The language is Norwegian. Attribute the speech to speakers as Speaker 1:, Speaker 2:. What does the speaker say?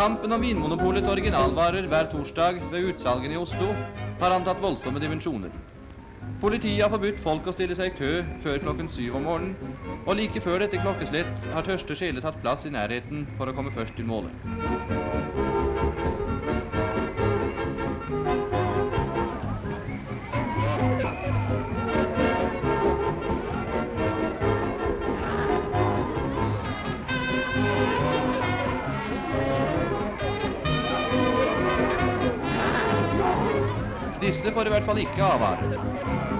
Speaker 1: Kampen om Vinmonopolets originalvarer hver torsdag ved utsalgene i Oslo har antatt voldsomme dimensjoner. Politiet har forbudt folk å stille seg i kø før klokken syv om morgenen, og like før dette klokkeslett har tørste sjeler tatt plass i nærheten for å komme først til målet. Disse får i hvert fall ikke avvare.